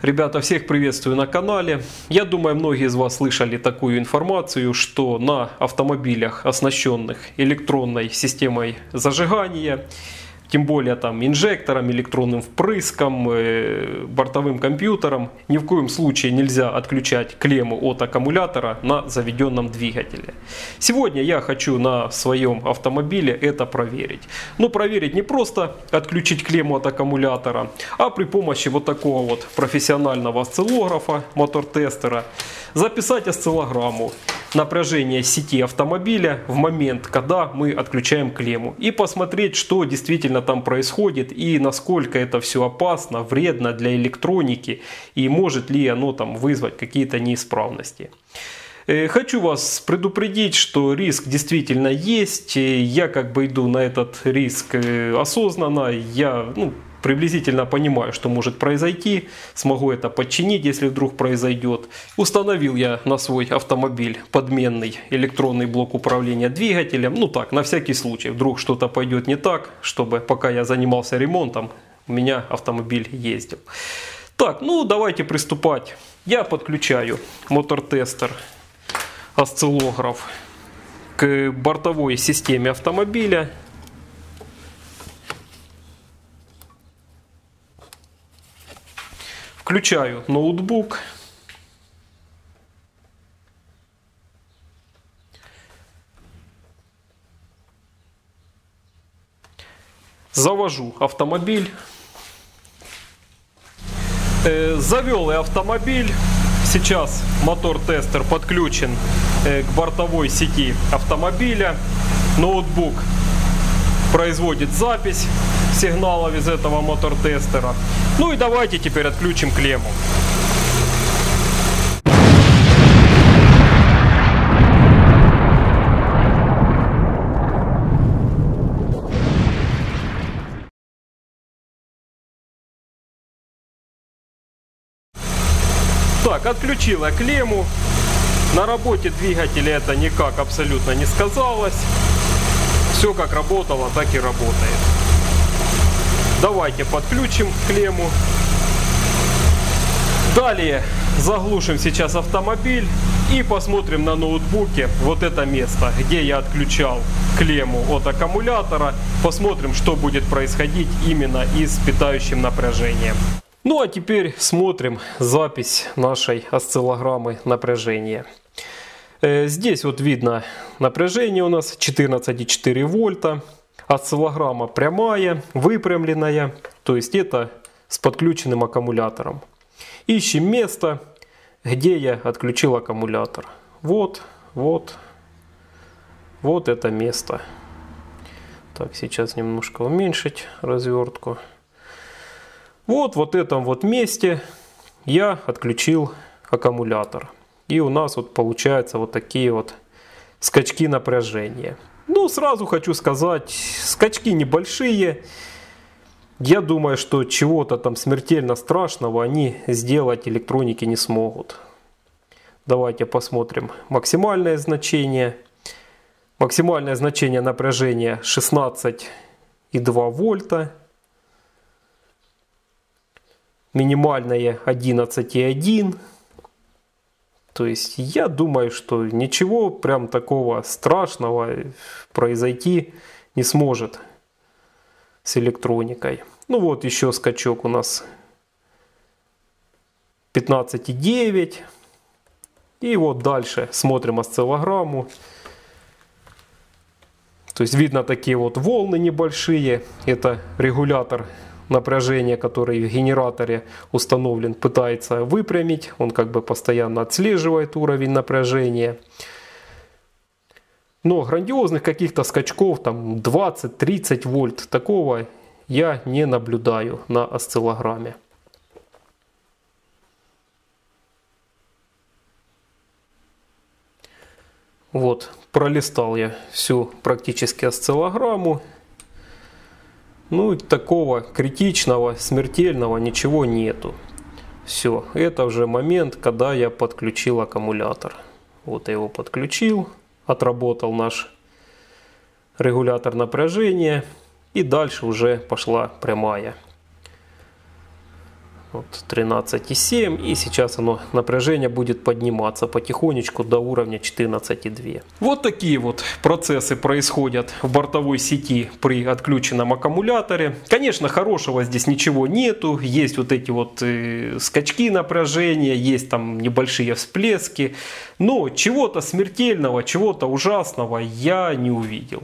Ребята, всех приветствую на канале. Я думаю, многие из вас слышали такую информацию, что на автомобилях, оснащенных электронной системой зажигания, тем более там инжектором, электронным впрыском, э, бортовым компьютером, ни в коем случае нельзя отключать клемму от аккумулятора на заведенном двигателе. Сегодня я хочу на своем автомобиле это проверить. Но проверить не просто отключить клемму от аккумулятора, а при помощи вот такого вот профессионального осциллографа, мотор-тестера, записать осциллограмму напряжение сети автомобиля в момент, когда мы отключаем клемму. И посмотреть, что действительно там происходит и насколько это все опасно, вредно для электроники и может ли оно там вызвать какие-то неисправности. Э, хочу вас предупредить, что риск действительно есть. Я как бы иду на этот риск э, осознанно. Я ну, приблизительно понимаю, что может произойти, смогу это подчинить, если вдруг произойдет. Установил я на свой автомобиль подменный электронный блок управления двигателем, ну так, на всякий случай, вдруг что-то пойдет не так, чтобы пока я занимался ремонтом, у меня автомобиль ездил. Так, ну давайте приступать. Я подключаю мотор-тестер, осциллограф к бортовой системе автомобиля. Включаю ноутбук. Завожу автомобиль. Э, завел я автомобиль. Сейчас мотор-тестер подключен э, к бортовой сети автомобиля. Ноутбук производит запись сигналов из этого мотор-тестера. Ну и давайте теперь отключим клемму. Так, отключила клемму. На работе двигателя это никак абсолютно не сказалось. Все как работало, так и работает. Давайте подключим клемму. Далее заглушим сейчас автомобиль и посмотрим на ноутбуке вот это место, где я отключал клемму от аккумулятора. Посмотрим, что будет происходить именно и с питающим напряжением. Ну а теперь смотрим запись нашей осциллограммы напряжения. Э, здесь вот видно напряжение у нас 14,4 вольта. Осциллограмма прямая, выпрямленная. То есть это с подключенным аккумулятором. Ищем место, где я отключил аккумулятор. Вот, вот, вот это место. Так, сейчас немножко уменьшить развертку. Вот, вот этом вот месте я отключил аккумулятор. И у нас вот получается вот такие вот скачки напряжения. Ну, сразу хочу сказать, скачки небольшие. Я думаю, что чего-то там смертельно страшного они сделать электроники не смогут. Давайте посмотрим максимальное значение. Максимальное значение напряжения 16,2 вольта. Минимальное 11,1 то есть я думаю, что ничего прям такого страшного произойти не сможет с электроникой. Ну вот еще скачок у нас 15,9. И вот дальше смотрим осциллограмму. То есть видно такие вот волны небольшие. Это регулятор напряжение, который в генераторе установлен, пытается выпрямить. Он как бы постоянно отслеживает уровень напряжения. Но грандиозных каких-то скачков, там 20-30 вольт, такого я не наблюдаю на осциллограмме. Вот, пролистал я всю практически осциллограмму. Ну, такого критичного, смертельного ничего нету. Все, это уже момент, когда я подключил аккумулятор. Вот я его подключил, отработал наш регулятор напряжения. И дальше уже пошла прямая. Вот 13,7 и сейчас оно напряжение будет подниматься потихонечку до уровня 14,2. Вот такие вот процессы происходят в бортовой сети при отключенном аккумуляторе. Конечно, хорошего здесь ничего нету. Есть вот эти вот э, скачки напряжения, есть там небольшие всплески. Но чего-то смертельного, чего-то ужасного я не увидел.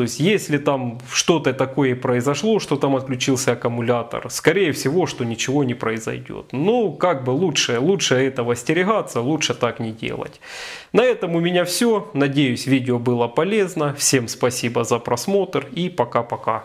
То есть, если там что-то такое произошло, что там отключился аккумулятор, скорее всего, что ничего не произойдет. Ну, как бы лучше, лучше этого остерегаться, лучше так не делать. На этом у меня все. Надеюсь, видео было полезно. Всем спасибо за просмотр и пока-пока.